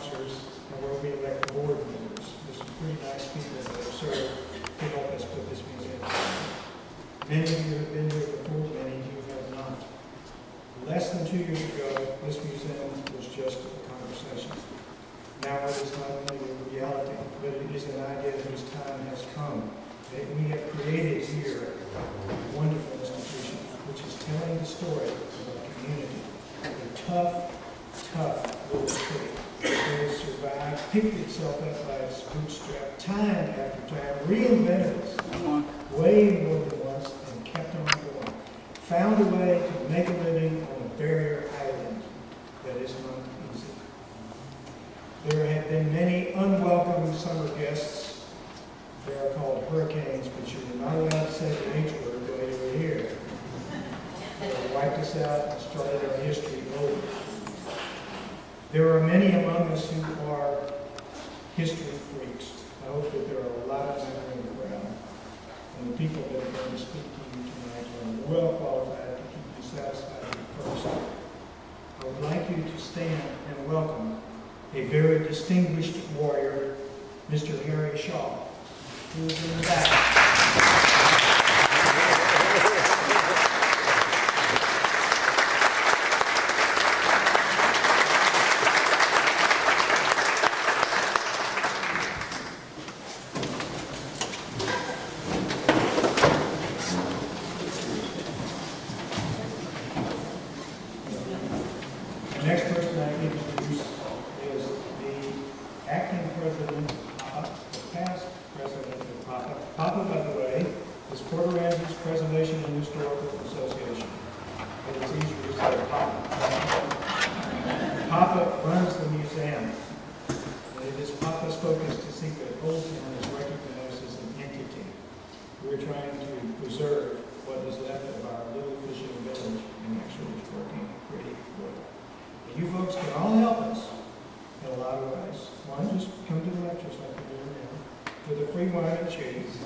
officers and where we elect board members. There's some pretty nice people that have served to help us put this museum. Many of you have been here before, many of you have not. Less than two years ago, this museum was just a conversation. Now it is not only a reality, but it is an idea whose time has come. That we have created here a wonderful institution, which is telling the story of our community. A tough, tough little city that has survived, picked itself up by its bootstrap, time after time, reinvented itself way more than once and kept on going. Found a way to make a living on a barrier island that is not easy. There have been many unwelcome summer guests. They are called hurricanes, but you're not allowed to say the H word while you were here. They wiped us out and started our history over. There are many among us who are history freaks. I hope that there are a lot of them in the crowd. And the people that are going to speak to you tonight are well qualified to keep you satisfied with the first. I would like you to stand and welcome a very distinguished warrior, Mr. Harry Shaw, who is in the back. The next person I introduce is the acting president of the past president of PAPA. PAPA, by the way, is Port Aransas Preservation and Historical Association. It is easier to say PAPA. PAPA runs the museum. And it is PAPA's focus to see that Old Town is recognized as an entity. We're trying to preserve what is left of our little fishing village and actually it's working pretty well. And You folks can all help us in a lot of ways. One, just come to the lectures like we're doing now, with a free wine and cheese.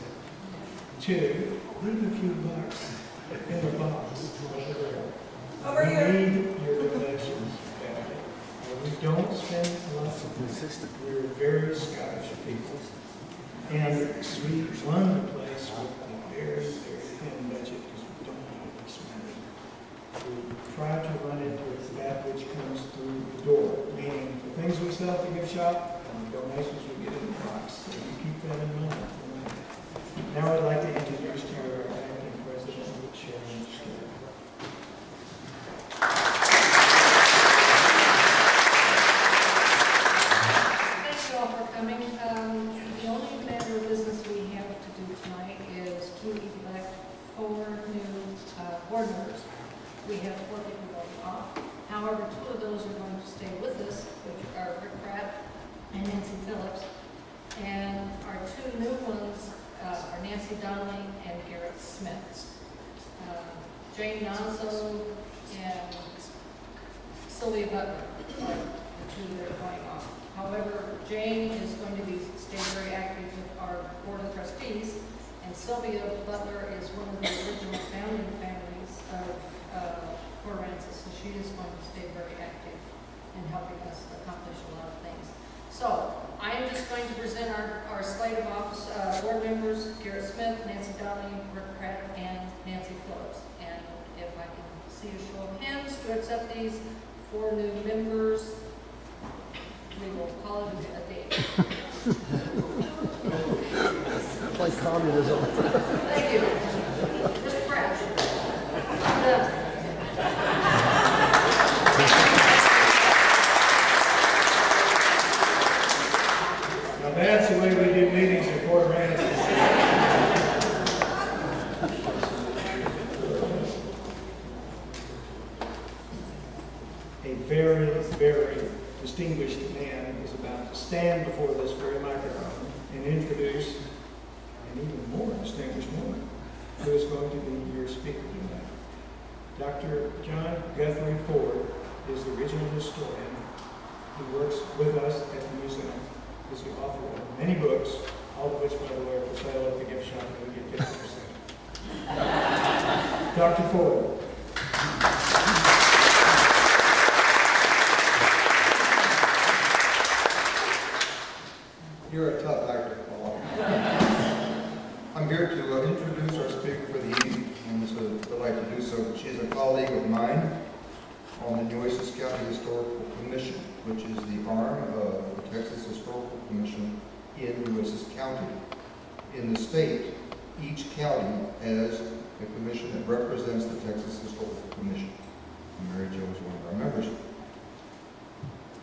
Two, leave a few bucks in the box over. Over We here. need your donations. And we don't spend lots of of We're very Scottish people. And we run the place with a very, very thin budget because we don't have any spending. We try to run it with that which comes through the door, meaning the things we sell at the gift shop and the donations we get in the box. So you keep that in mind. Now I'd like to introduce to you our acting president, Sharon Stewart. Thank you all for coming. Um, The only matter of business we have to do tonight is to elect four new uh, board members. We have four people going off. However, two of those are going to stay with us, which are Rick Pratt and Nancy Phillips. And our two new ones uh, are Nancy Donnelly and Garrett Smith. Uh, Jane Nonso and Sylvia Butler are the two that are going off. However, Jane is going to be, stay very active with our board of trustees, and Sylvia Butler is one of the original founding families of uh, Port Aransas, so she is going to stay very active in helping us accomplish a lot of things. So, I am just going to present our, our slate of office, uh, board members, Garrett Smith, Nancy Donnelly, Rick Pratt, and Nancy Phillips. And if I can see a show of hands to accept these four new members, we will call it a day. Like communism. Thank you. Mr. Pratt. Yes. Now that's the way we do meetings in Port Aransas. A very, very distinguished man is about to stand before this very microphone and introduce an even more distinguished woman who is going to be your speaker tonight. Dr. John Guthrie Ford is the original historian who works with us at the museum is the author of many books, all of which, by the way, are for sale at the gift shop, and we get fifty percent. Dr. Ford. like to do so. She is a colleague of mine on the Nueces County Historical Commission, which is the arm of the Texas Historical Commission in Nueces County. In the state, each has a commission that represents the Texas Historical Commission. And Mary Jo is one of our members.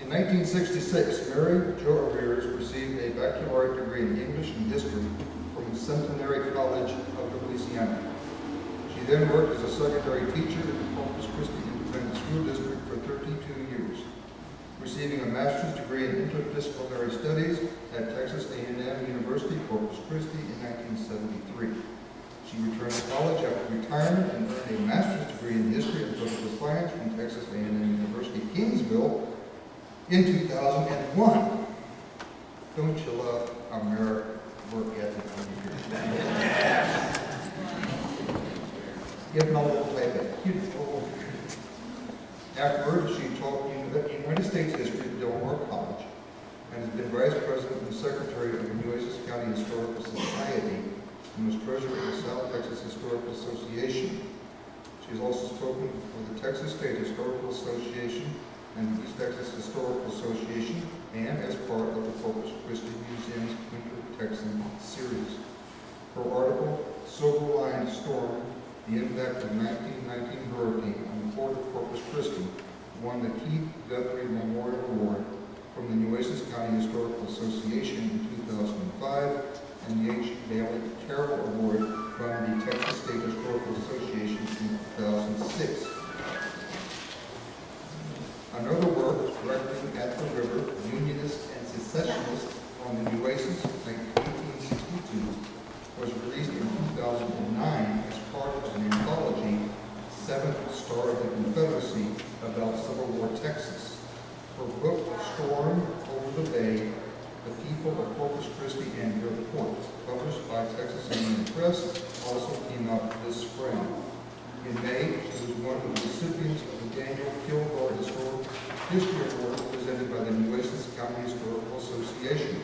In 1966, Mary Jo Ramirez received a baccalaureate degree in English and history from Centenary College of Louisiana. She then worked as a secondary teacher in the Corpus Christi Independent School District for 32 years, receiving a master's degree in interdisciplinary studies at Texas A&M University, Corpus Christi in 1973. She returned to college after retirement and earned a master's degree in history and political science from Texas A&M University, Kingsville in 2001. Don't you love American work ethic here? Give them a little playback. Beautiful. Afterwards, she taught uni- United States history at Del Mar College and has been vice president and secretary of the Nueces County Historical Society and was treasurer of the South Texas Historical Association. She has also spoken for the Texas State Historical Association and the East Texas Historical Association and as part of the Corpus Christi Museum's Winter Texan series. Her article, Silver Storm, the impact of 1919 hurricane on the port of Corpus Christi, won the Keith Guthrie Memorial Award from the Nueces County Historical Association in 2005 the H. Bailey Carroll Award from the Texas State Historical Association in 2006. Another work, Directing at the River, Unionist and Secessionist on the Nueces, 1862, was released in 2009 as part of an anthology, Seventh Star of the Confederacy, about Civil War Texas. Her book, Storm Over the Bay, The People of Corpus Christi and Their Port, published by Texas A&M Press, also came out this spring. In May, she was one of the recipients of the Daniel Kilgore Historical History Award presented by the Nueces County Historical Association.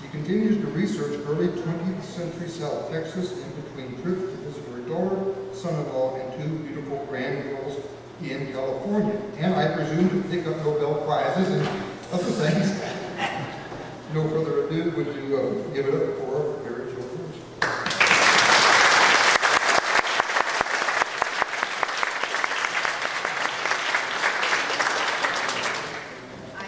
She continues to research early 20th century South Texas in between trips to visit her daughter, son-in-law, and two beautiful grandgirls in California. And I presume to pick up Nobel Prizes and other things. No further ado, would you uh, give it up for Mary Jo Lewis? I,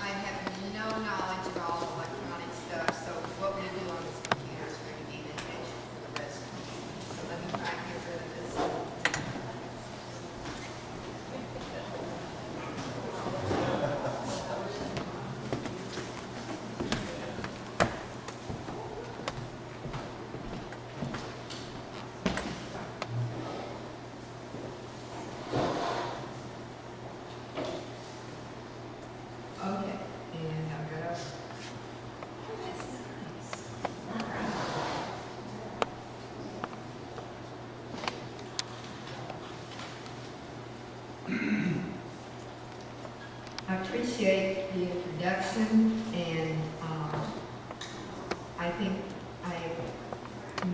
I have no knowledge of all electronic stuff, so what we do on this computer is going to be an adventure for the rest of you. So let me try and get rid of this. Okay, and I've got a, oh, that's nice. All right. I appreciate the introduction and, um, I think, I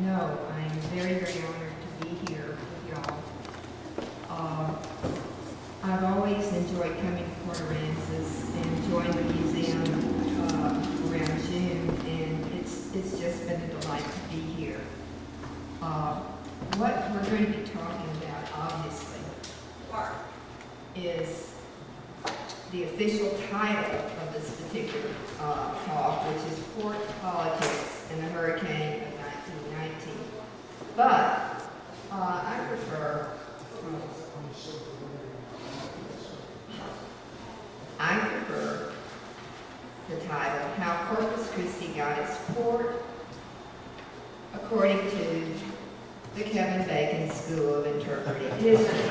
know I'm very, very honored to be here with y'all. Uh, I've always enjoyed coming to Port Aransas and enjoying the museum uh, around June, and it's, it's just been a delight to be here. Uh, What we're going to be talking about, obviously, is the official title of this particular uh, talk, which is Port Politics and the Hurricane of 1919. But uh, I prefer I prefer the title, How Corpus Christi Got Its Port, according to the Kevin Bacon School of Interpretive History.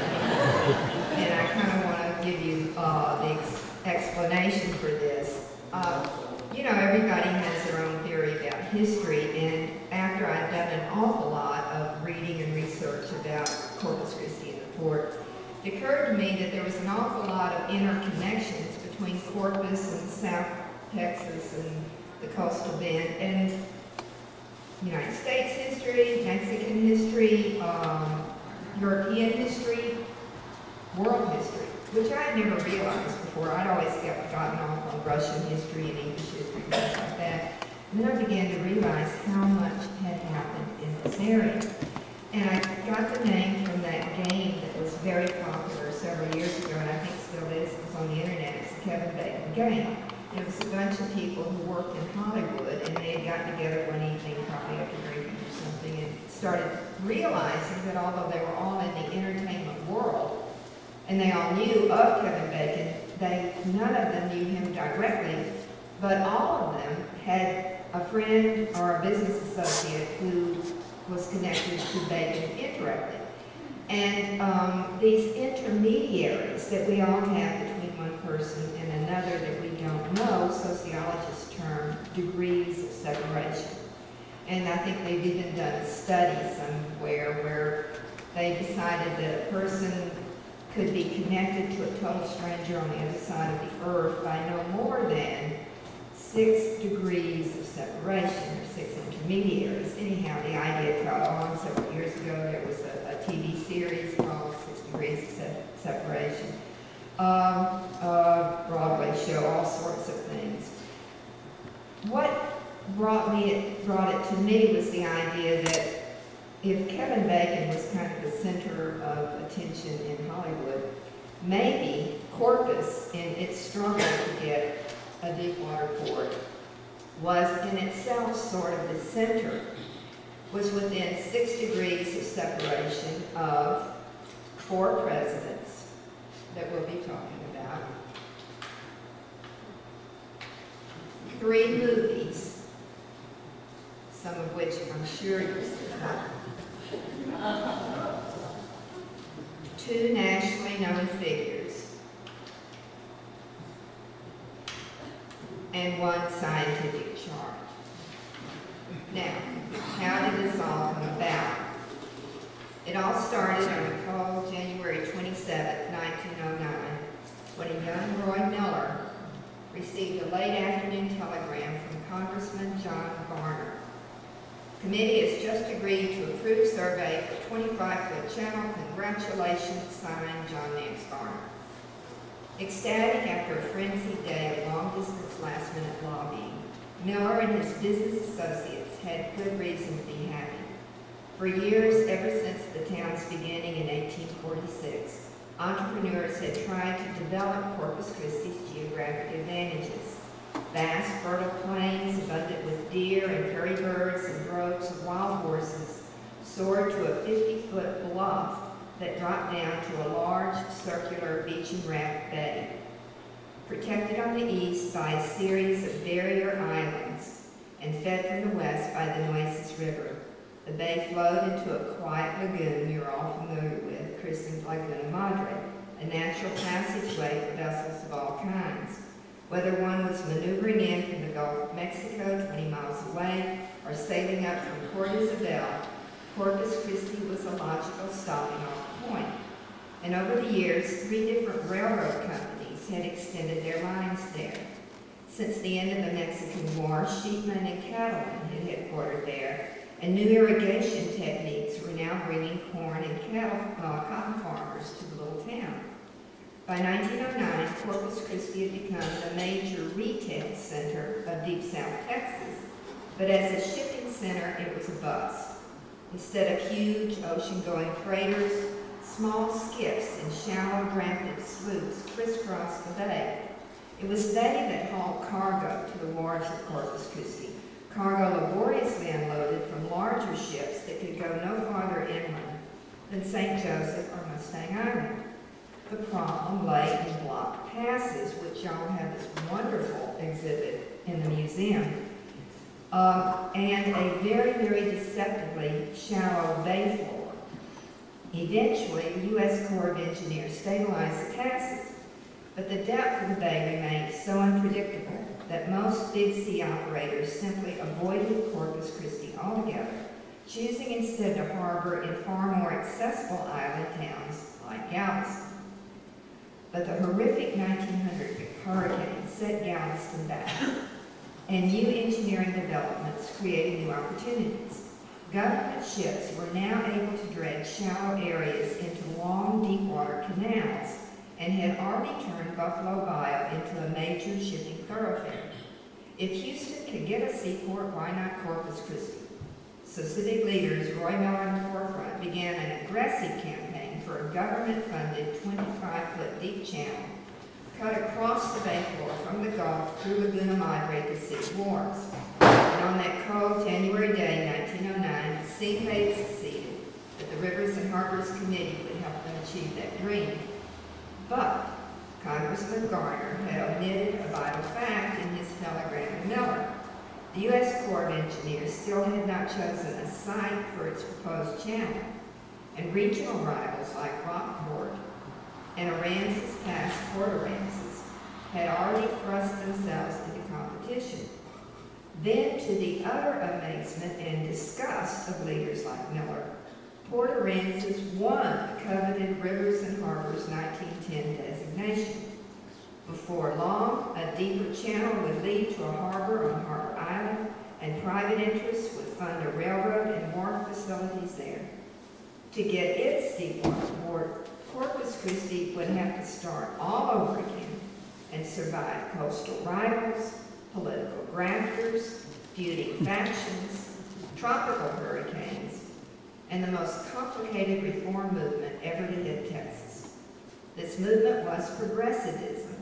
And I kind of want to give you uh, the ex- explanation for this. Uh, You know, everybody has their own theory about history, and after I'd done an awful lot of reading and research about Corpus Christi and the port, it occurred to me that there was an awful lot of interconnections between Corpus and South Texas and the coastal bend and United States history, Mexican history, um, European history, world history, which I had never realized before. I'd always gotten off on Russian history and English history, and things like that. And then I began to realize how much had happened in this area. And I got the name from that game that was very popular several years ago, and I think still is, it was on the internet, it's the Kevin Bacon game. It was a bunch of people who worked in Hollywood, and they had gotten together one evening, probably after drinking or something, and started realizing that although they were all in the entertainment world, and they all knew of Kevin Bacon, they, none of them knew him directly, but all of them had a friend or a business associate who was connected to Bacon indirectly. And um, these intermediaries that we all have between one person and another that we don't know, sociologists term degrees of separation. And I think they've even done a study somewhere where they decided that a person could be connected to a total stranger on the other side of the earth by no more than six degrees of separation, or six intermediaries. Anyhow, the idea caught on several years ago. There was a, a TV series called Six Degrees of Se- Separation. Um, a Broadway show, all sorts of things. What brought me, brought it to me was the idea that if Kevin Bacon was kind of the center of attention in Hollywood, maybe Corpus, in its struggle to get a deep water port, was in itself sort of the center, was within six degrees of separation of four presidents that we'll be talking about, three movies, some of which I'm sure you've seen. Two nationally known figures. And one scientific chart. Now, how did this all come about? It all started, I recall, January 27, 1909, when a young Roy Miller received a late afternoon telegram from Congressman John Garner. Committee has just agreed to approve survey for 25-foot channel. Congratulations, signed John Nance Garner. Ecstatic after a frenzied day of long-distance last-minute lobbying, Miller and his business associates had good reason to be happy. For years, ever since the town's beginning in 1846, entrepreneurs had tried to develop Corpus Christi's geographic advantages. Vast fertile plains abundant with deer and prairie birds and droves of wild horses soared to a 50-foot bluff that dropped down to a large circular beach and raft bay. Protected on the east by a series of barrier islands and fed from the west by the Nueces River, the bay flowed into a quiet lagoon you're all familiar with, christened Laguna Madre, a natural passageway for vessels of all kinds. Whether one was maneuvering in from the Gulf of Mexico, 20 miles away, or sailing up from Port Isabel, Corpus Christi was a logical stopping off point. And over the years, three different railroad companies had extended their lines there. Since the end of the Mexican War, sheepmen and cattlemen had headquartered there, and new irrigation techniques were now bringing corn and cattle, uh, cotton farmers to the little town. By 1909, Corpus Christi had become the major retail center of Deep South Texas, but as a shipping center, it was a bust. Instead of huge ocean-going freighters, small skiffs and shallow drafted sloops crisscrossed the bay. It was they that hauled cargo to the wharves of Corpus Christi, cargo laboriously unloaded from larger ships that could go no farther inland than St. Joseph or Mustang Island. The problem lay in blocked passes, which y'all have this wonderful exhibit in the museum, uh, and a very, very deceptively shallow bay floor. Eventually, the U.S. Corps of Engineers stabilized the passes, but the depth of the bay remained so unpredictable that most big sea operators simply avoided Corpus Christi altogether, choosing instead to harbor in far more accessible island towns like Galveston. But the horrific 1900 hurricane set Galveston back, and new engineering developments created new opportunities. government ships were now able to dredge shallow areas into long, deep-water canals and had already turned Buffalo Bayou into a major shipping thoroughfare. If Houston could get a seaport, why not Corpus Christi? So civic leaders, Roy Miller and Forefront, began an aggressive campaign for a government-funded 25-foot deep channel cut across the bay floor from the Gulf through Laguna Madre to City Wharves. And on that cold January day, 1909, the had succeeded, but the Rivers and Harbors Committee would help them achieve that dream. But Congressman Garner had omitted a vital fact in his telegram to Miller. The U.S. Corps of Engineers still had not chosen a site for its proposed channel, and regional rivals like Rockport and Aransas Pass, Port Aransas, had already thrust themselves into competition. Then, to the utter amazement and disgust of leaders like Miller, Port Aransas won the coveted Rivers and Harbors 1910 designation. Before long, a deeper channel would lead to a harbor on Harbor Island, and private interests would fund a railroad and wharf facilities there. To get its deepwater port, Corpus Christi would have to start all over again and survive coastal rivals, political grafters, feuding factions, tropical hurricanes, and the most complicated reform movement ever to hit Texas. This movement was progressivism,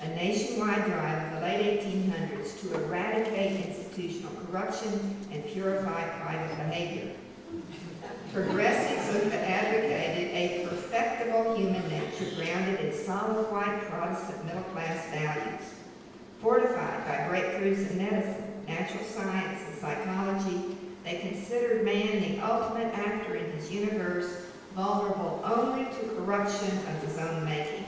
a nationwide drive of the late 1800s to eradicate institutional corruption and purify private behavior. Progressives advocated a perfectible human nature grounded in solid white Protestant middle class values, fortified by breakthroughs in medicine, natural science, and psychology. They considered man the ultimate actor in his universe, vulnerable only to corruption of his own making.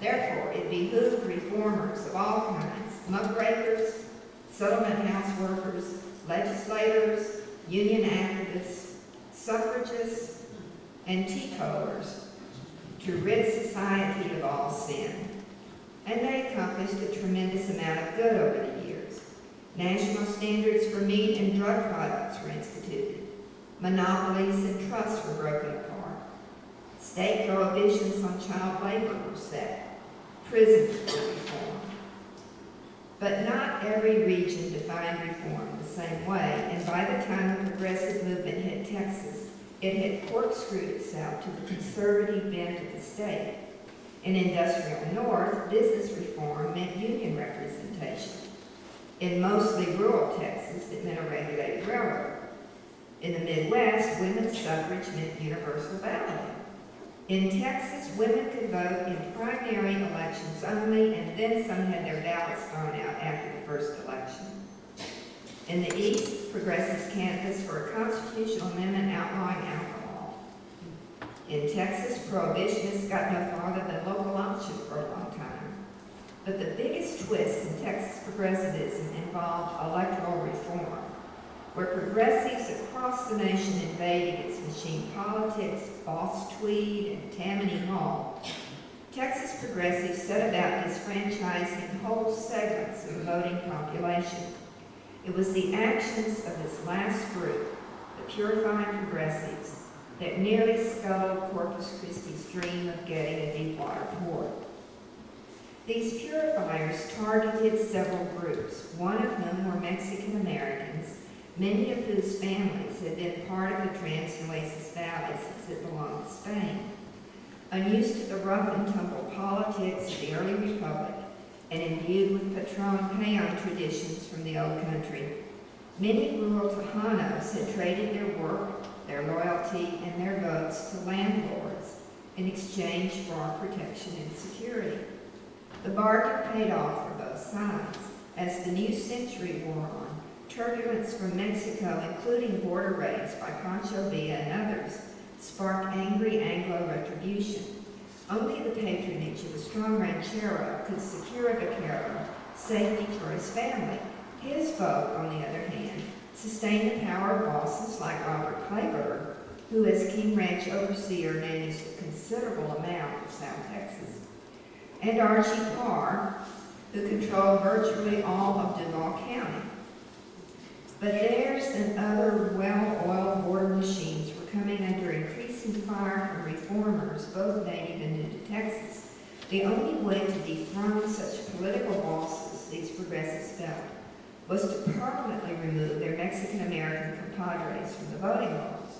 Therefore, it behooved reformers of all kinds, muckrakers, settlement house workers, legislators, union activists, suffragists, and teetotalers to rid society of all sin. And they accomplished a tremendous amount of good over the years. National standards for meat and drug products were instituted. Monopolies and trusts were broken apart. State prohibitions on child labor were set. Prisons were reformed. But not every region defined reform the same way, and by the time the progressive movement hit Texas, it had corkscrewed itself to the conservative bent of the state. In industrial north, business reform meant union representation. In mostly rural Texas, it meant a regulated railroad. In the Midwest, women's suffrage meant universal balloting. In Texas, women could vote in primary elections only, and then some had their ballots thrown out after the first election. In the East, progressives canvassed for a constitutional amendment outlawing alcohol. In Texas, prohibitionists got no farther than local option for a. But the biggest twist in Texas progressivism involved electoral reform where progressives across the nation invaded its machine politics, Boss Tweed, and Tammany Hall, Texas progressives set about disfranchising whole segments of the voting population. It was the actions of this last group, the purifying progressives, that nearly scuttled Corpus Christi's dream of getting a deepwater port. These purifiers targeted several groups, one of whom were Mexican Americans many of whose families had been part of the Trans-Nueces Valley since it belonged to Spain. Unused to the rough and tumble politics of the early republic, and imbued with Patron peon traditions from the old country, many rural Tejanos had traded their work, their loyalty, and their votes to landlords in exchange for protection and security. The bargain paid off for both sides. As the new century wore on, Turbulence from Mexico, including border raids by Pancho Villa and others, sparked angry Anglo retribution. Only the patronage of a strong ranchero could secure a Vaquero safety for his family. His vote, on the other hand, sustained the power of bosses like Robert Kleberg, who as King Ranch overseer managed a considerable amount of South Texas, and Archie Parr, who controlled virtually all of Duval County. But theirs and other well-oiled border machines were coming under increasing fire from reformers, both native and new to Texas. The only way to dethrone such political bosses these progressives felt was to permanently remove their Mexican-American compadres from the voting rolls.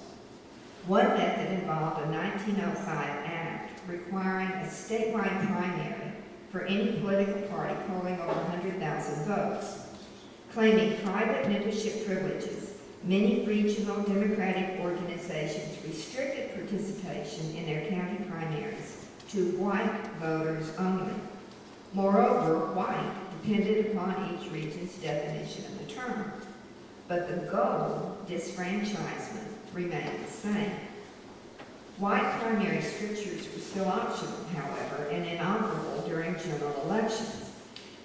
One method involved a 1905 act requiring a statewide primary for any political party polling over 100,000 votes. Claiming private membership privileges, many regional Democratic organizations restricted participation in their county primaries to white voters only. Moreover, white depended upon each region's definition of the term. But the goal, disfranchisement, remained the same. White primary strictures were still optional, however, and inoperable during general elections.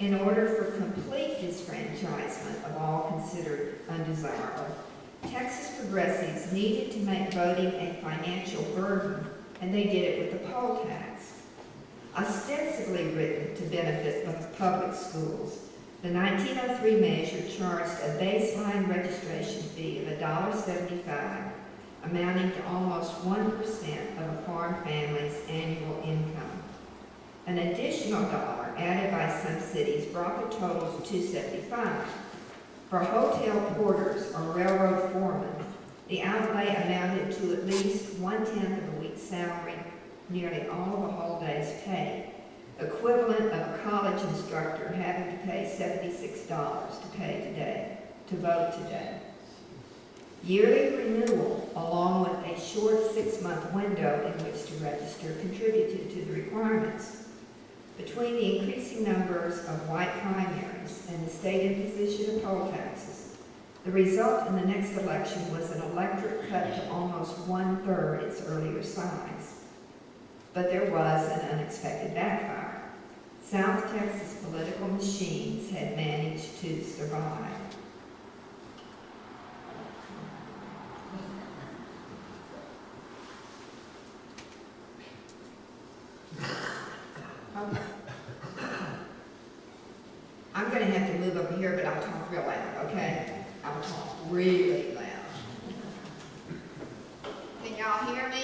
In order for complete disfranchisement of all considered undesirable, Texas progressives needed to make voting a financial burden, and they did it with the poll tax. Ostensibly written to benefit the public schools, the 1903 measure charged a baseline registration fee of $1.75, amounting to almost 1% of a farm family's annual income. An additional dollar added by some cities brought the total to 275. For hotel porters or railroad foremen, the outlay amounted to at least one-tenth of a week's salary, nearly all of a holiday's pay, equivalent of a college instructor having to pay $76 to pay today, to vote today. Yearly renewal, along with a short six-month window in which to register, contributed to the requirements. Between the increasing numbers of white primaries and the state imposition of poll taxes, the result in the next election was an electorate cut to almost one-third its earlier size. But there was an unexpected backfire. South Texas political machines had managed to survive. I'm gonna have to move over here, but I'll talk real loud, okay? I'll talk really loud. Can y'all hear me?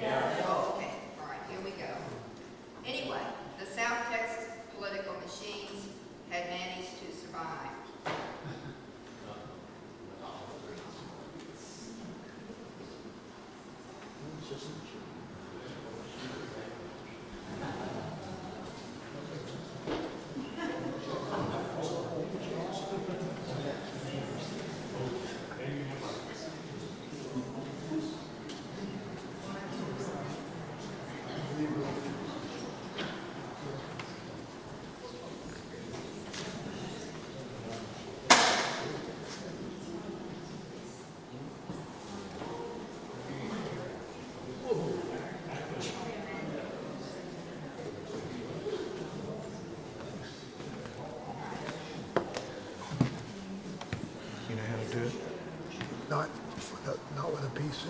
Yeah. Oh, okay, all right, here we go. Anyway, the South Texas political machines had managed to survive. Not, not with a PC.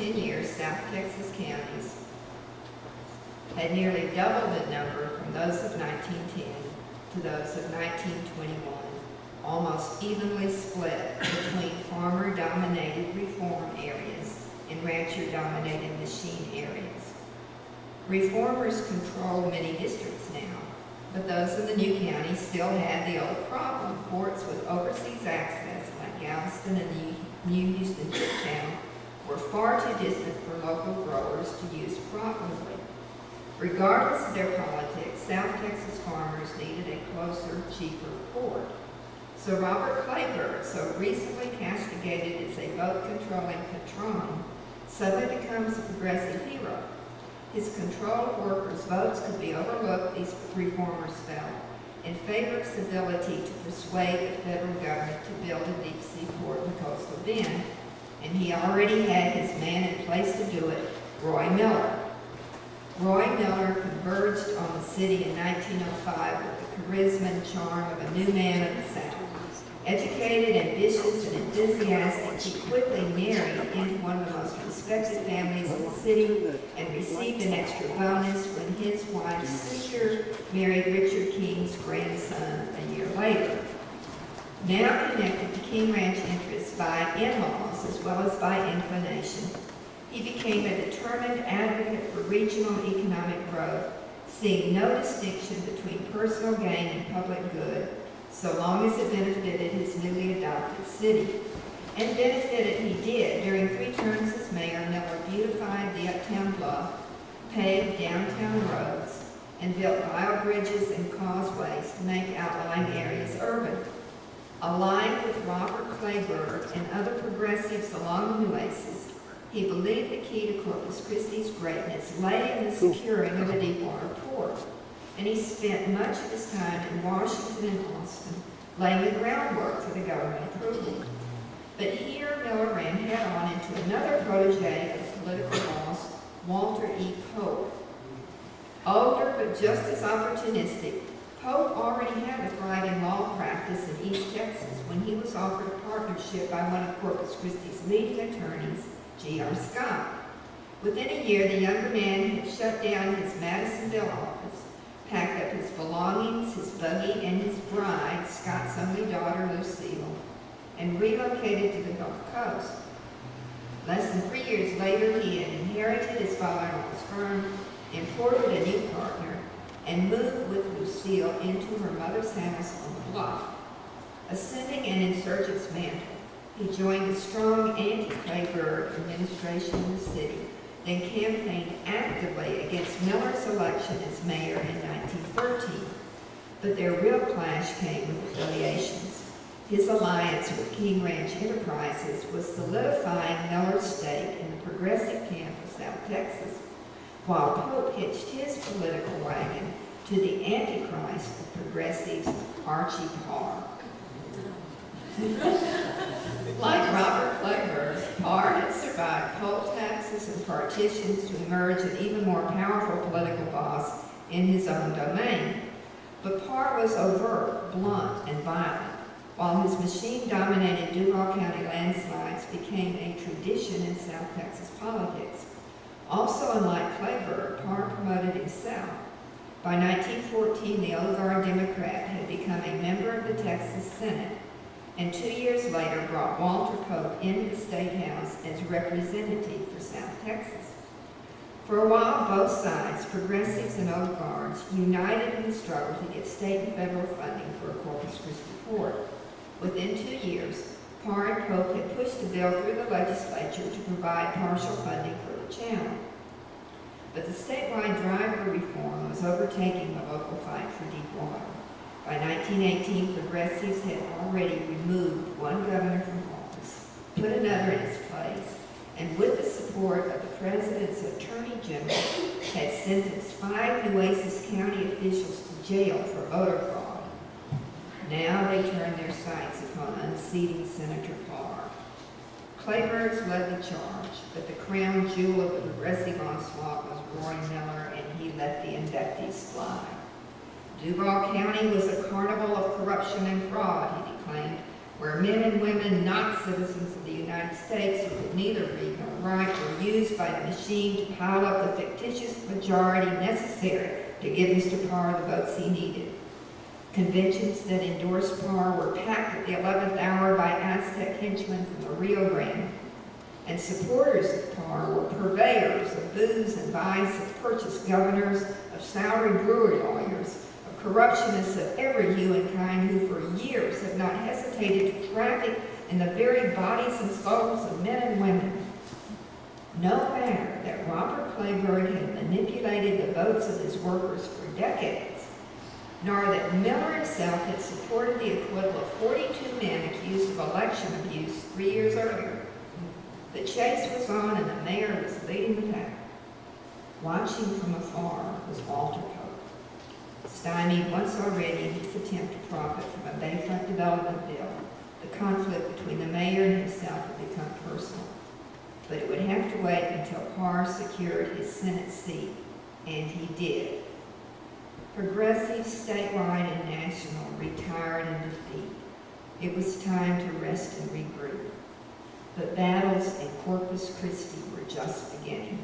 10 years, South Texas counties had nearly doubled the number from those of 1910 to those of 1921, almost evenly split between farmer-dominated reform areas and rancher-dominated machine areas. Reformers control many districts now, but those in the new county still had the old problem. Ports with overseas access, like Galveston and new Houston Channel, were far too distant for local growers to use profitably. Regardless of their politics, South Texas farmers needed a closer, cheaper port. So Robert Kleberg, so recently castigated as a vote-controlling patron, suddenly becomes a progressive hero. His control of workers' votes could be overlooked, these reformers felt, in favor of his ability to persuade the federal government to build a deep sea port in the coastal Bend, and he already had his man in place to do it, Roy Miller. Roy Miller converged on the city in 1905 with the charisma and charm of a new man of the South. Educated, ambitious, and enthusiastic, he quickly married into one of the most respected families in the city and received an extra bonus when his wife's sister married Richard King's grandson a year later. Now connected to King Ranch interests by in-laws as well as by inclination, he became a determined advocate for regional economic growth, seeing no distinction between personal gain and public good, so long as it benefited his newly adopted city. And benefited he did. During three terms as mayor, Miller beautified the uptown bluff, paved downtown roads, and built mile bridges and causeways to make outlying areas urban. Aligned with Robert Kleberg and other progressives along the Nueces, he believed the key to Corpus Christi's greatness lay in the securing of a deepwater port, and he spent much of his time in Washington and Austin laying the groundwork for the government approval. But here Miller ran head-on into another protege of political boss, Walter E. Pope. Older but just as opportunistic, Pope already had a thriving law practice in East Texas when he was offered a partnership by one of Corpus Christi's leading attorneys, G.R. Scott. Within a year, the younger man had shut down his Madisonville office, packed up his belongings, his buggy, and his bride, Scott's only daughter, Lucille, and relocated to the Gulf Coast. Less than three years later, he had inherited his father-in-law's firm, imported a new partner, and moved with Lucille into her mother's house on the bluff. Ascending an insurgent's mantle, he joined the strong anti-Kleberg administration in the city, then campaigned actively against Miller's election as mayor in 1913. But their real clash came with affiliations. His alliance with King Ranch Enterprises was solidifying Miller's stake in the progressive camp of South Texas, while Pope hitched his political wagon to the antichrist of progressives, Archie Parr. like Robert Kleberg, Parr had survived poll taxes and partitions to emerge an even more powerful political boss in his own domain. But Parr was overt, blunt, and violent, while his machine-dominated Duval County landslides became a tradition in South Texas politics. Also, unlike Kleberg, Parr promoted himself. By 1914, the old guard Democrat had become a member of the Texas Senate, and two years later brought Walter Pope into the State House as representative for South Texas. For a while, both sides, progressives and old guards, united in the struggle to get state and federal funding for a Corpus Christi port. Within two years, Parr and Pope had pushed a bill through the legislature to provide partial funding for the channel. But the statewide driver reform was overtaking the local fight for deep water. By 1918, progressives had already removed one governor from office, put another in his place, and with the support of the president's attorney general, had sentenced five Nueces County officials to jail for voter fraud. Now they turned their sights upon unseating Senator Parr. Kleberg's led the charge, but the crown jewel of the progressive onslaught was Roy Miller, and he let the inductees fly. Duval County was a carnival of corruption and fraud, he declaimed, where men and women not citizens of the United States who could neither read nor write were used by the machine to pile up the fictitious majority necessary to give Mr. Parr the votes he needed. Conventions that endorsed Parr were packed at the 11th hour by Aztec henchmen from the Rio Grande. And supporters of Parr were purveyors of booze and vice, of purchased governors, of salary brewery lawyers, of corruptionists of every hue and kind who for years have not hesitated to traffic in the very bodies and souls of men and women. No matter that Robert Kleberg had manipulated the votes of his workers for decades, nor that Miller himself had supported the acquittal of 42 men accused of election abuse three years earlier. The chase was on and the mayor was leading the pack. Watching from afar was Walter Pope. Stymied once already in his attempt to profit from a Bayfront development bill, the conflict between the mayor and himself had become personal. But it would have to wait until Parr secured his Senate seat, and he did. Progressive, statewide, and national retired in defeat. It was time to rest and regroup. But battles in Corpus Christi were just beginning.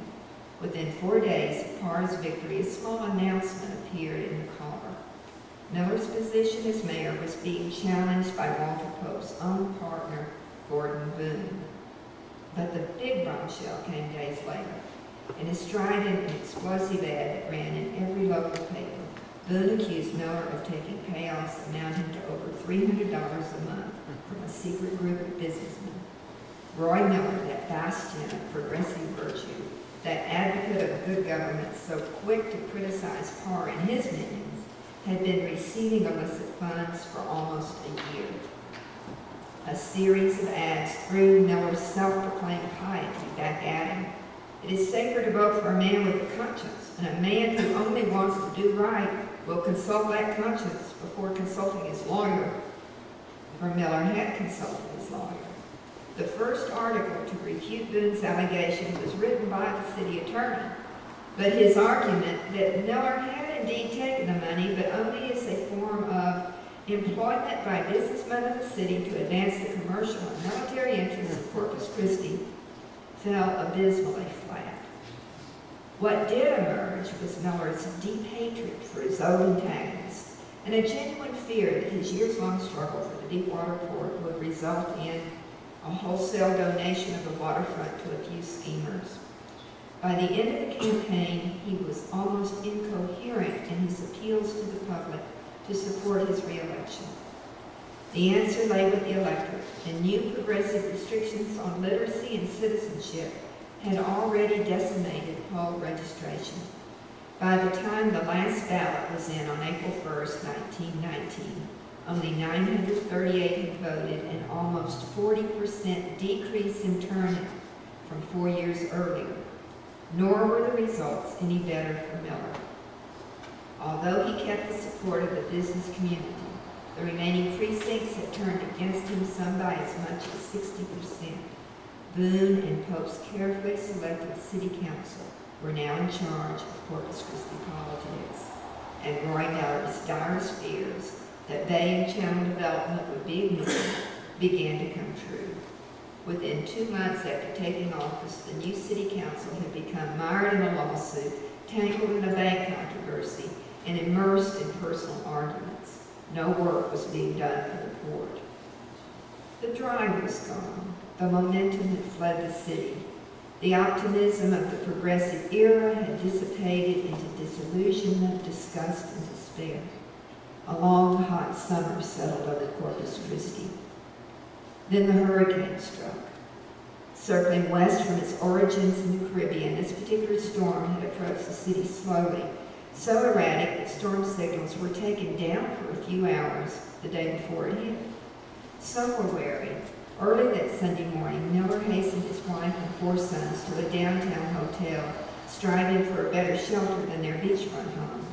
Within four days of Parr's victory, a small announcement appeared in the Caller. Miller's position as mayor was being challenged by Walter Pope's own partner, Gordon Boone. But the big bombshell came days later. In a strident and explosive ad that ran in every local paper, Boone accused Miller of taking payoffs amounting to over $300 a month from a secret group of businessmen. Roy Miller, that bastion of progressive virtue, that advocate of good government so quick to criticize Parr and his minions, had been receiving illicit funds for almost a year. A series of ads threw Miller's self-proclaimed piety back at him. It is safer to vote for a man with a conscience, and a man who only wants to do right will consult that conscience before consulting his lawyer. For Miller had consulted his lawyer. The first article to refute Boone's allegation was written by the city attorney, but his argument that Miller had indeed taken the money, but only as a form of employment by businessmen of the city to advance the commercial and military interests of Corpus Christi, fell abysmally. What did emerge was Miller's deep hatred for his old antagonists, and a genuine fear that his years-long struggle for the Deepwater Port would result in a wholesale donation of the waterfront to a few schemers. By the end of the campaign, he was almost incoherent in his appeals to the public to support his reelection. The answer lay with the electorate, and new progressive restrictions on literacy and citizenship had already decimated poll registration. By the time the last ballot was in on April 1st, 1919, only 938 had voted, an almost 40% decrease in turnout from four years earlier. Nor were the results any better for Miller. Although he kept the support of the business community, the remaining precincts had turned against him some by as much as 60%. Boone and Pope's carefully selected city council were now in charge of Corpus Christi politics, and Roy Dar's direst fears that Bay and Channel development would be ignored began to come true. Within two months after taking office, the new city council had become mired in a lawsuit, tangled in a bank controversy, and immersed in personal arguments. No work was being done for the port. The drive was gone. The momentum had fled the city. The optimism of the progressive era had dissipated into disillusionment, disgust, and despair. A long, hot summer settled over Corpus Christi. Then the hurricane struck. Circling west from its origins in the Caribbean, this particular storm had approached the city slowly, so erratic that storm signals were taken down for a few hours the day before it hit. Some were wary. Early that Sunday morning, Miller hastened his wife and four sons to a downtown hotel, striving for a better shelter than their beachfront home.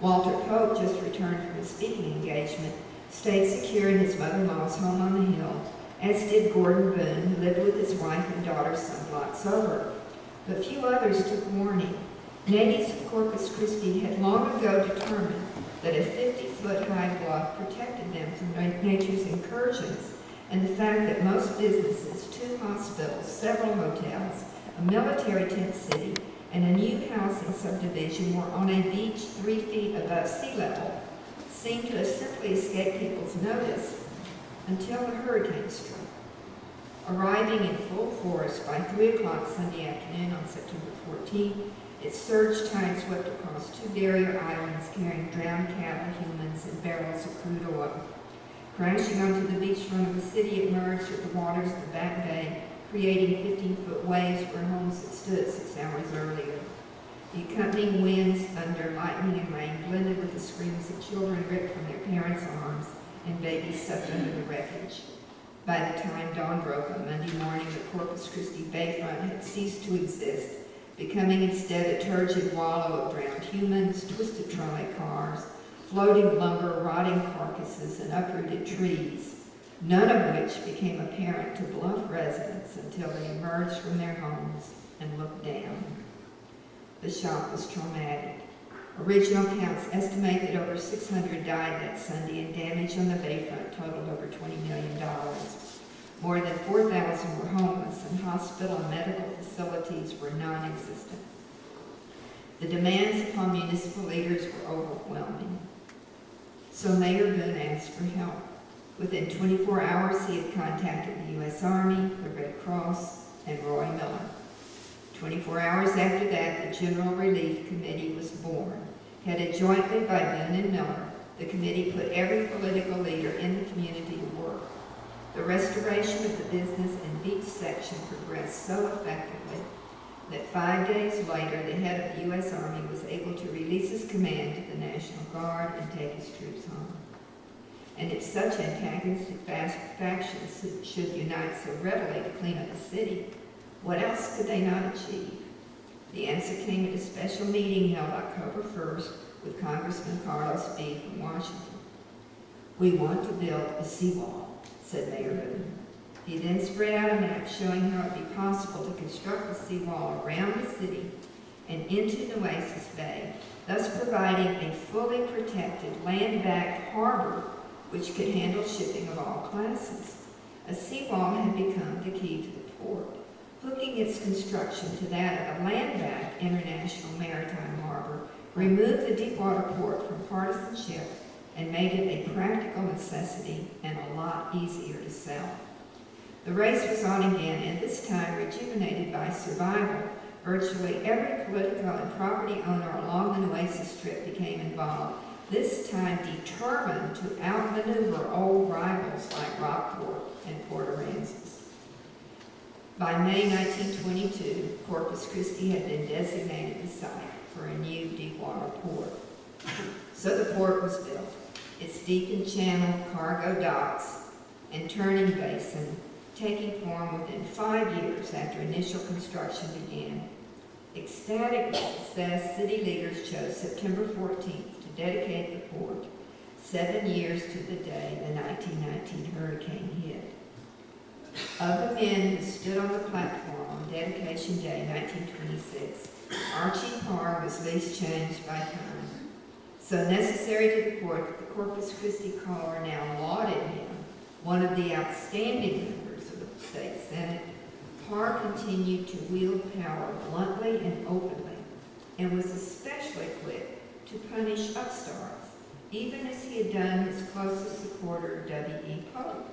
Walter Pope, just returned from a speaking engagement, stayed secure in his mother-in-law's home on the hill, as did Gordon Boone, who lived with his wife and daughter some blocks over. But few others took warning. Natives of Corpus Christi had long ago determined that a 50-foot-high bluff protected them from nature's incursions, and the fact that most businesses, two hospitals, several hotels, a military tent city, and a new housing subdivision were on a beach three feet above sea level seemed to have simply escaped people's notice until the hurricane struck. Arriving in full force by 3 o'clock Sunday afternoon on September 14th, its surge tide swept across two barrier islands carrying drowned cattle, humans, and barrels of crude oil. Crashing onto the beachfront of the city, it merged with the waters of the Back Bay, creating 15-foot waves where homes had stood six hours earlier. The accompanying winds, thunder, lightning, and rain blended with the screams of children ripped from their parents' arms and babies sucked under the wreckage. By the time dawn broke on Monday morning, the Corpus Christi bayfront had ceased to exist, becoming instead a turgid wallow of drowned humans, twisted trolley cars, floating lumber, rotting carcasses, and uprooted trees, none of which became apparent to bluff residents until they emerged from their homes and looked down. The shock was traumatic. Original counts estimate that over 600 died that Sunday and damage on the bayfront totaled over $20 million. More than 4,000 were homeless and hospital and medical facilities were non-existent. The demands upon municipal leaders were overwhelming. So Mayor Boone asked for help. Within 24 hours, he had contacted the U.S. Army, the Red Cross, and Roy Miller. 24 hours after that, the General Relief Committee was born. Headed jointly by Boone and Miller, the committee put every political leader in the community to work. The restoration of the business and beach section progressed so effectively that five days later, the head of the U.S. Army was able to release his command to the National Guard and take his troops home. And if such antagonistic factions should unite so readily to clean up the city, what else could they not achieve? The answer came at a special meeting held October 1st with Congressman Carlos Speed from Washington. We want to build a seawall, said Mayor Boone. He then spread out a map showing how it would be possible to construct a seawall around the city and into Nueces Bay, thus providing a fully protected land-backed harbor which could handle shipping of all classes. A seawall had become the key to the port hooking its construction to that of a land-backed international maritime harbor, removed the Deepwater port from partisanship and made it a practical necessity and a lot easier to sell. The race was on again, and this time rejuvenated by survival, virtually every political and property owner along the Nueces Strip became involved, this time determined to outmaneuver old rivals like Rockport and Port Aransas. By May 1922, Corpus Christi had been designated the site for a new deepwater port. So the port was built. Its deepened channel, cargo docks, and turning basin taking form within five years after initial construction began. Ecstatically, says city leaders chose September 14th to dedicate the port, seven years to the day the 1919 hurricane hit. Of the men who stood on the platform on Dedication Day, 1926, Archie Parr was least changed by time. So necessary to the court that the Corpus Christi caller now lauded him, one of the outstanding state senate, Parr continued to wield power bluntly and openly, and was especially quick to punish upstarts, even as he had done his closest supporter, W.E. Pope.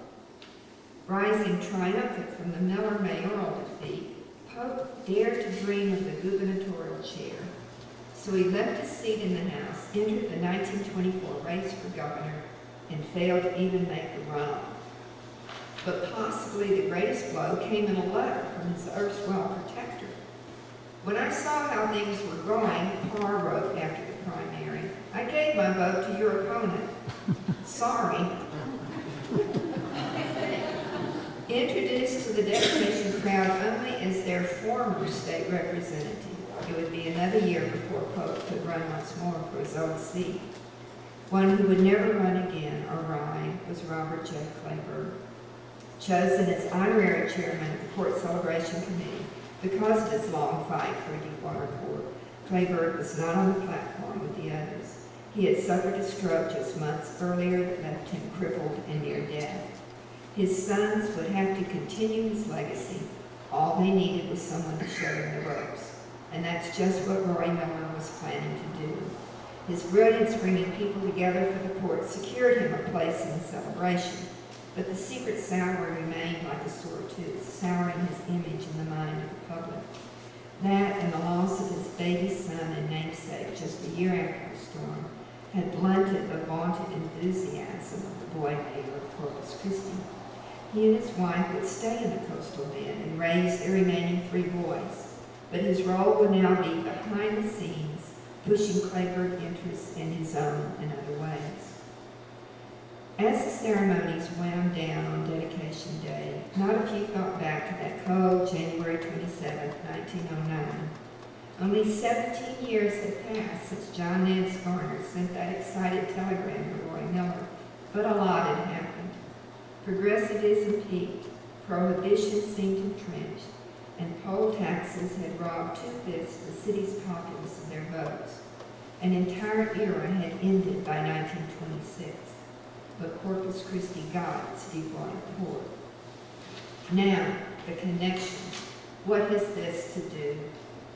Rising triumphant from the Miller mayoral defeat, Pope dared to dream of the gubernatorial chair. So he left his seat in the House, entered the 1924 race for governor, and failed to even make the runoff. But possibly the greatest blow came in a letter from his erstwhile protector. When I saw how things were going, Parr wrote after the primary, I gave my vote to your opponent. Sorry. Introduced to the dedication crowd only as their former state representative, it would be another year before Pope could run once more for his old seat. One who would never run again or ride was Robert J. Kleberg, chosen as honorary chairman of the Port Celebration Committee because of his long fight for a Deepwater port. Kleberg was not on the platform with the others. He had suffered a stroke just months earlier that left him crippled and near death. His sons would have to continue his legacy. All they needed was someone to show them the ropes. And that's just what Roy Miller was planning to do. His brilliance bringing people together for the port secured him a place in the celebration. But the secret sour remained like a sore tooth, souring his image in the mind of the public. That and the loss of his baby son and namesake just a year after the storm had blunted the vaunted enthusiasm of the boy mayor of Corpus Christi. He and his wife would stay in the coastal bend and raise their remaining three boys, but his role would now be behind the scenes, pushing Kleberg interests in his own and other ways. As the ceremonies wound down on dedication day, not a few thought back to that cold January 27, 1909. Only 17 years had passed since John Nance Garner sent that excited telegram to Roy Miller, but a lot had happened. Progressivism peaked, prohibition seemed entrenched, and poll taxes had robbed two-fifths of the city's populace of their votes. An entire era had ended by 1926 but Corpus Christi got its Deepwater port. Now, the connection. What has this to do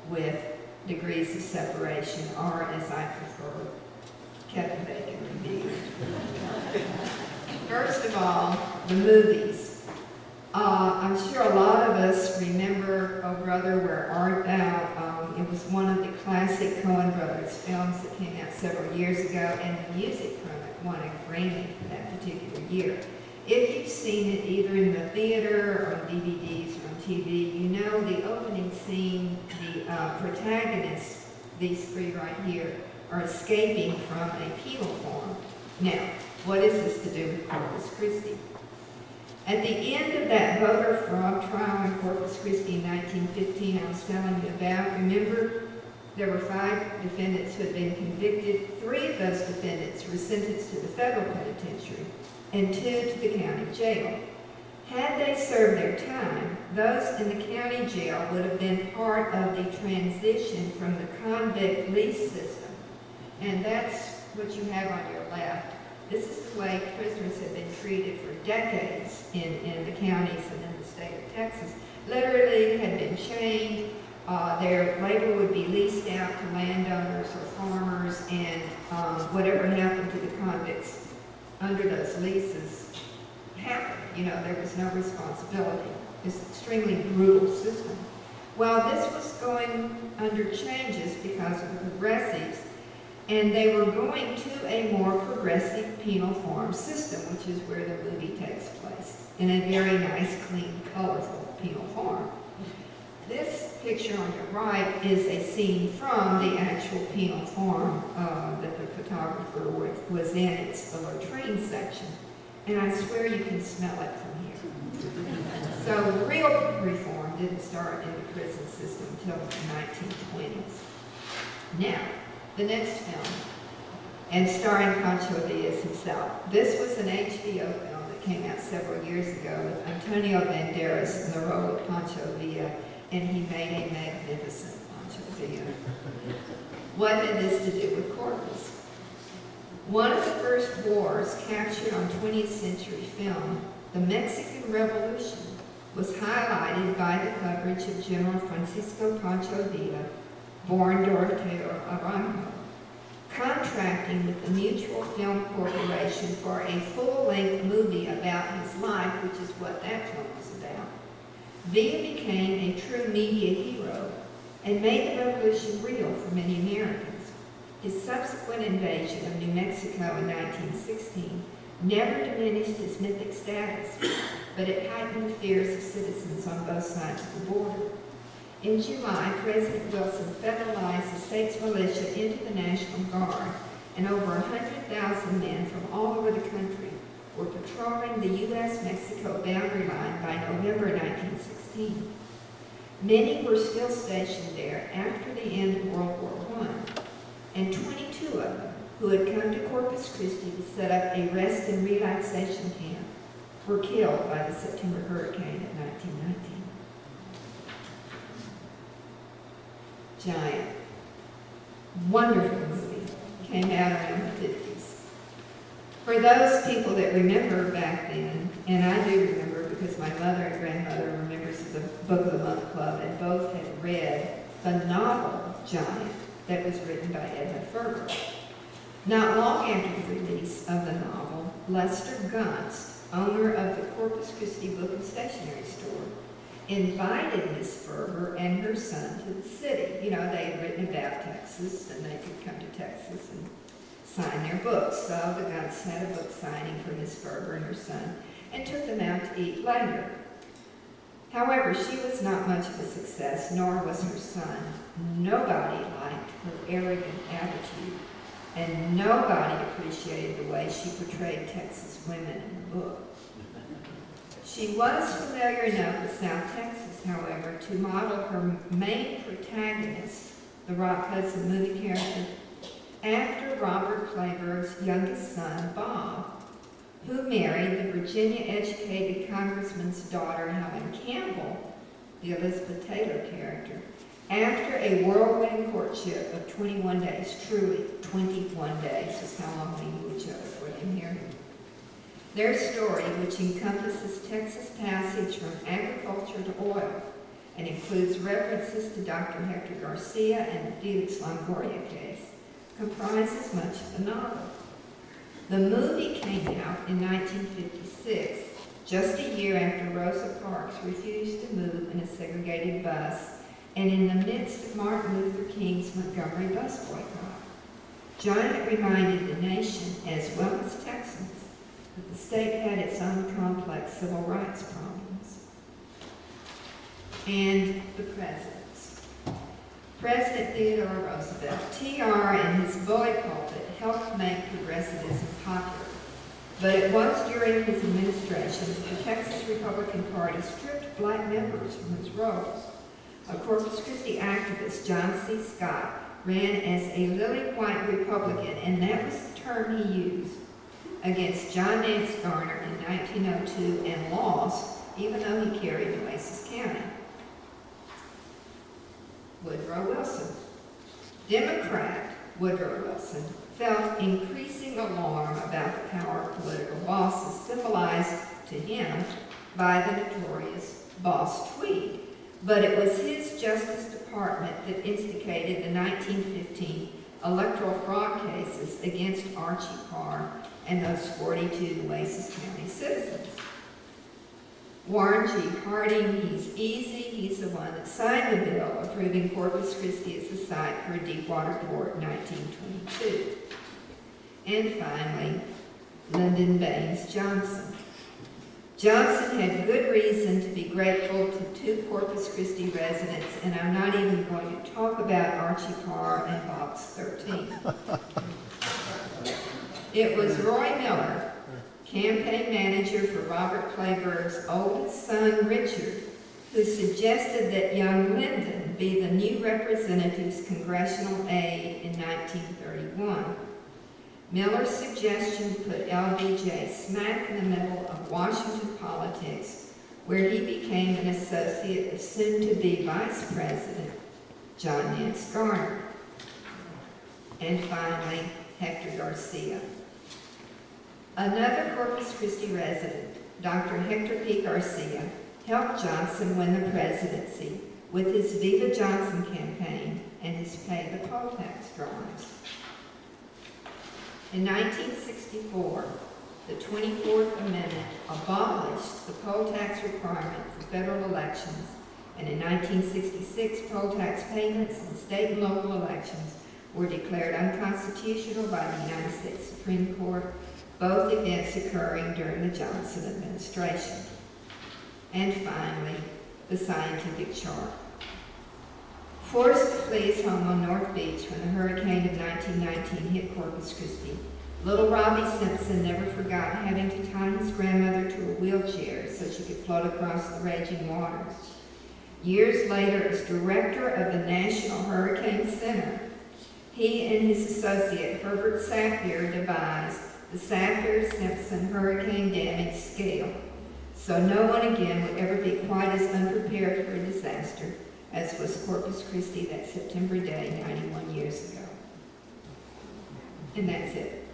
with degrees of separation, or as I prefer, Kevin Bacon? First of all, the movies. Uh, I'm sure a lot of us remember Oh Brother, Where Art Thou? Um, it was one of the classic Coen Brothers films that came out several years ago, and the music from it won a Grammy year. If you've seen it either in the theater or on DVDs or on TV, you know the opening scene, the uh, protagonists, these three right here, are escaping from a penal farm. Now, what is this to do with Corpus Christi? At the end of that voter fraud trial in Corpus Christi in 1915 I was telling you about, remember there were five defendants who had been convicted. Three of those defendants were sentenced to the federal penitentiary and two to the county jail. Had they served their time, those in the county jail would have been part of the transition from the convict lease system. And that's what you have on your left. This is the way prisoners have been treated for decades in, in the counties and in the state of Texas. Literally had been chained, uh, their labor would be leased out to landowners or farmers, and um, whatever happened to the convicts under those leases happened. You know, there was no responsibility. It's extremely brutal system. Well, this was going under changes because of the progressives, and they were going to a more progressive penal farm system, which is where the movie takes place, in a very nice, clean, colorful penal farm. This picture on your right is a scene from the actual penal farm uh, that the photographer was, in. It's the latrine section. And I swear you can smell it from here. So real reform didn't start in the prison system until the 1920s. Now, the next film, and starring Pancho Diaz himself. This was an HBO film that came out several years ago with Antonio Banderas in the role of Pancho Villa, and he made a magnificent Villa. What had this to do with Corpus? One of the first wars captured on 20th century film, the Mexican Revolution, was highlighted by the coverage of General Francisco Pancho Villa, born Doroteo Arango, contracting with the Mutual Film Corporation for a full-length movie about his life, which is what that film was about. Villa became a true media hero and made the revolution real for many Americans. His subsequent invasion of New Mexico in 1916 never diminished his mythic status, but it heightened fears of citizens on both sides of the border. In July, President Wilson federalized the state's militia into the National Guard, and over 100,000 men from all over the country were patrolling the U.S.-Mexico boundary line by November 1916. Many were still stationed there after the end of World War I, and 22 of them, who had come to Corpus Christi to set up a rest and relaxation camp, were killed by the September hurricane of 1919. Giant. Wonderful movie. Came out the 50s. For those people that remember back then, and I do remember because my mother and grandmother were members of the Book of the Month Club and both had read the novel Giant that was written by Edna Ferber. Not long after the release of the novel, Lester Gunst, owner of the Corpus Christi Book and Stationery Store, invited Miss Ferber and her son to the city. You know, they had written about Texas, and they could come to Texas sign their books. So the Gunsts had a book signing for Miss Ferber and her son, and took them out to eat later. However, she was not much of a success, nor was her son. Nobody liked her arrogant attitude, and nobody appreciated the way she portrayed Texas women in the book. She was familiar enough with South Texas, however, to model her main protagonist, the Rock Hudson movie character, after Robert Kleberg's youngest son, Bob, who married the Virginia-educated congressman's daughter, Helen Campbell, the Elizabeth Taylor character, after a whirlwind courtship of 21 days, truly 21 days is how long we knew each other for them here. Their story, which encompasses Texas passage from agriculture to oil and includes references to Dr. Hector Garcia and the Felix Longoria case, comprises much of the novel. The movie came out in 1956, just a year after Rosa Parks refused to move in a segregated bus and in the midst of Martin Luther King's Montgomery bus boycott. Giant reminded the nation, as well as Texans, that the state had its own complex civil rights problems. And the presidents. President Theodore Roosevelt, TR and his bully pulpit helped make progressivism popular. But it was during his administration that the Texas Republican Party stripped black members from his rolls. A Corpus Christi activist, John C. Scott, ran as a lily white Republican, and that was the term he used against John Nance Garner in 1902 and lost, even though he carried Nueces County. Woodrow Wilson. Democrat Woodrow Wilson felt increasing alarm about the power of political bosses symbolized to him by the notorious Boss Tweed. But it was his Justice Department that instigated the 1915 electoral fraud cases against Archie Parr and those 42 Nueces County citizens. Warren G. Harding, he's easy, he's the one that signed the bill approving Corpus Christi as the site for a deepwater port in 1922. And finally, Lyndon Baines Johnson. Johnson had good reason to be grateful to two Corpus Christi residents, and I'm not even going to talk about Archie Parr and Box 13. It was Roy Miller, campaign manager for Robert Kleberg's oldest son, Richard, who suggested that young Lyndon be the new representative's congressional aide in 1931. Miller's suggestion put LBJ smack in the middle of Washington politics, where he became an associate of soon-to-be Vice President John Nance Garner. And finally, Hector Garcia. Another Corpus Christi resident, Dr. Hector P. Garcia, helped Johnson win the presidency with his Viva Johnson campaign and his Pay the Poll Tax drawings. In 1964, the 24th Amendment abolished the poll tax requirement for federal elections, and in 1966, poll tax payments in state and local elections were declared unconstitutional by the United States Supreme Court, both events occurring during the Johnson administration. And finally, the scientific chart. Forced to flee his home on North Beach when the hurricane of 1919 hit Corpus Christi, little Robbie Simpson never forgot having to tie his grandmother to a wheelchair so she could float across the raging waters. Years later, as director of the National Hurricane Center, he and his associate Herbert Saffir devised the Saffir-Simpson Hurricane Damage Scale, so no one again would ever be quite as unprepared for a disaster as was Corpus Christi that September day 91 years ago. And that's it.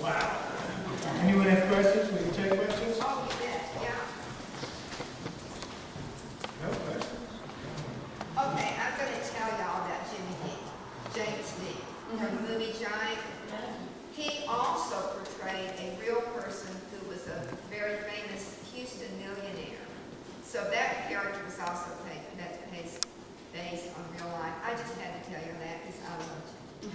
Wow. Anyone have questions? We can take questions? Oh, yeah, No questions. Okay, I'm gonna tell y'all about Jimmy Dean, James Dean, from the movie Giant. He also portrayed a real person who was a very famous Houston millionaire. So that character was also taken, that based, based on real life. I just had to tell you that because I love you.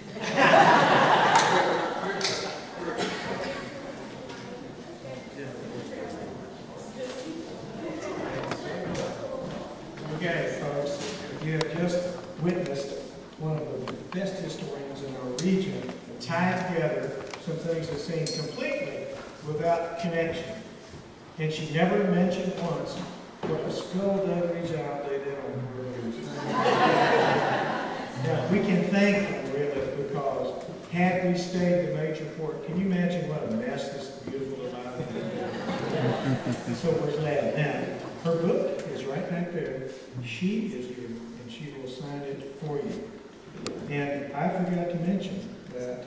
Okay, folks, you have just witnessed one of the best historians in our region tie together some things that seem completely without connection. And she never mentioned once what a skullduggery job they did on the reviews. Now, we can thank them really because had we stayed the major port, can you imagine what a mess this beautiful island is? So we're glad. Now, her book is right back there. She is here, and she will sign it for you. And I forgot to mention that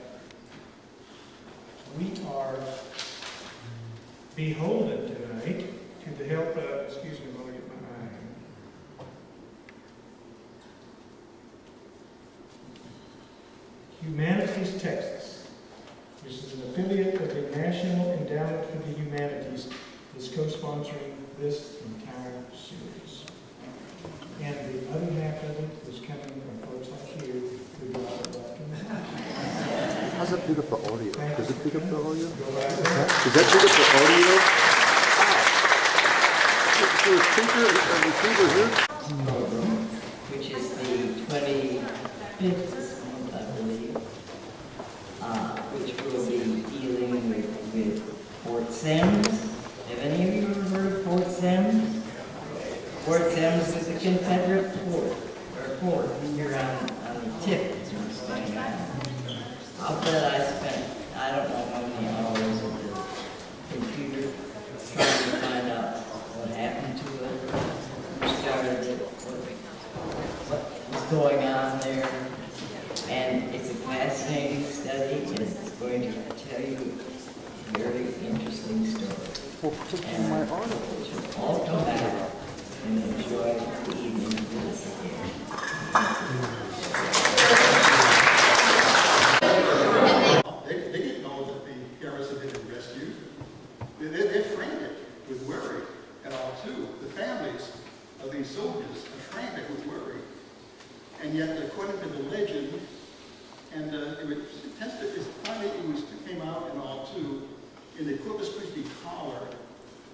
we are beholden tonight to the help of, excuse me while I get my eye. Humanities Texas, which is an affiliate of the National Endowment for the Humanities, is co-sponsoring this entire series. And the other half of it is coming from folks like you who brought it back in. How's that pick up the audio? Does it pick up the audio? Does that pick up the audio? So the speaker, uh, the receiver here? which is the twenty-fifth month, I believe, uh, which will be dealing with, with Fort Semmes. Have any of you ever heard of Fort Semmes? Fort Semmes is a Confederate fort, or fort, here on, on the tip is what's going on. I'll bet I spent, I don't know how many hours at the computer trying to find out what happened to it, who started it, what, what was going on there. And it's a fascinating study, and it's going to tell you a very interesting story. Well, just in my audio. You should all come back and enjoy the evening with us again. They, they didn't know that the garrison had been rescued. They, they- they're frantic with worry and all too. The families of these soldiers are frantic with worry. And yet, according to the legend, and uh, it was tested, it finally it was, it came out and all too, in the Corpus Christi Caller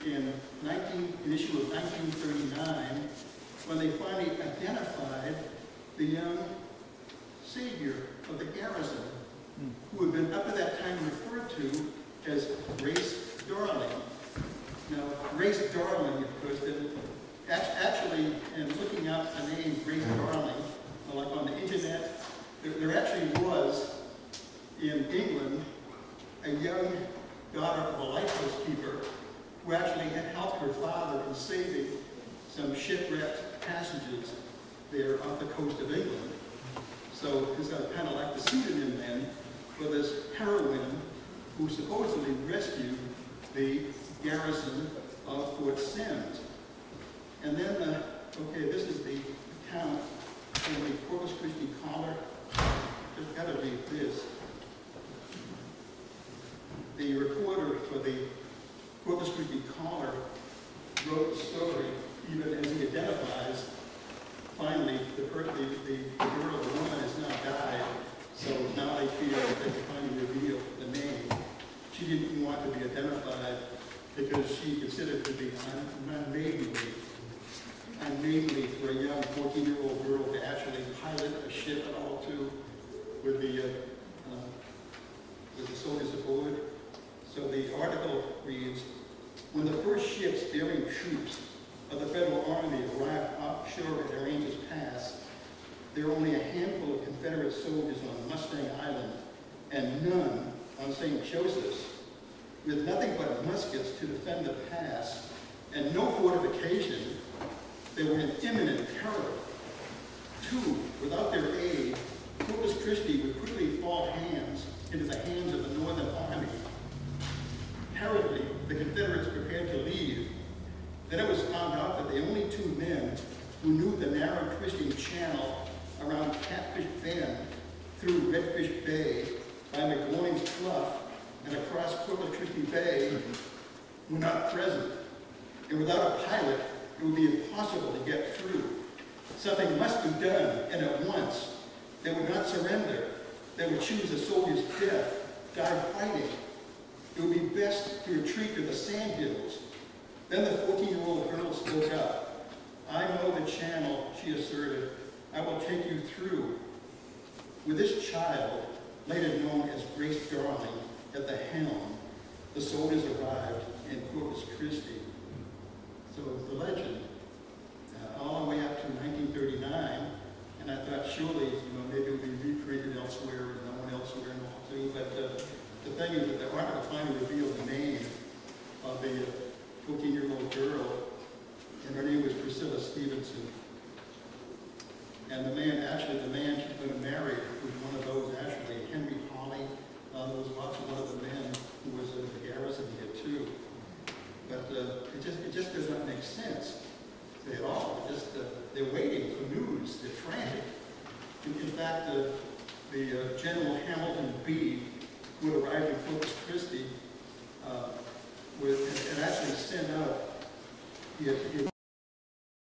in 19, an issue of 1939, when they finally identified the young savior of the garrison, who had been up to that time referred to as Grace Darling. Now, Grace Darling, of course, then, actually, in looking up the name Grace Darling, like on the internet, there, there actually was, in England, a young daughter of a lighthouse keeper who actually had helped her father in saving some shipwrecked passengers there off the coast of England. So he's it's kind of like the pseudonym then for this heroine who supposedly rescued the garrison of Fort Semmes. And then, uh, okay, this is the account in the Corpus Christi Caller. There's got to be this. The reporter for the Corpus Christi Caller wrote the story, even as he identifies, finally, the, per- the, the, girl, the woman has now died, so now they feel that they can finally reveal the name. She didn't want to be identified because she considered to be un- unmaidenly, unmaidenly for a young fourteen-year-old girl to actually pilot a ship at all too, with the, uh, uh, with the soldiers aboard. So the article reads, when the first ships bearing troops of the Federal Army arrived offshore at Aransas Pass, there were only a handful of Confederate soldiers on Mustang Island and none on St. Joseph's, with nothing but muskets to defend the pass and no fortification, they were in imminent peril. Two, without their aid, Corpus Christi would quickly fall hands into the hands of the Northern Army. Hurriedly, the Confederates prepared to leave. Then it was found out that the only two men who knew the narrow twisting channel around Catfish Bend through Redfish Bay by McGloin's Bluff and across Christi Bay were not present. And without a pilot, it would be impossible to get through. Something must be done, and at once. They would not surrender. They would choose a soldier's death, die fighting. It would be best to retreat to the sand hills. Then the 14-year-old girl spoke up. I know the channel, she asserted. I will take you through. With this child, later known as Grace Darling, at the helm, the soldiers arrived in Corpus Christi. So the legend, uh, all the way up to 1939, and I thought surely, you know, maybe it would be recreated elsewhere and no one elsewhere and all too, but uh, thing is that the article finally revealed the name of the 14-year-old girl, and her name was Priscilla Stevenson. And the man, actually, the man she's going to marry was one of those, actually, Henry Hawley, uh, was also one of the men who was in the garrison here too. But uh, it just, it just does not make sense at all. It just, uh, they're waiting for news, they're frantic. In, in fact, uh, the uh, General Hamilton Bee, who had arrived in Corpus Christi, uh, was, had actually sent out,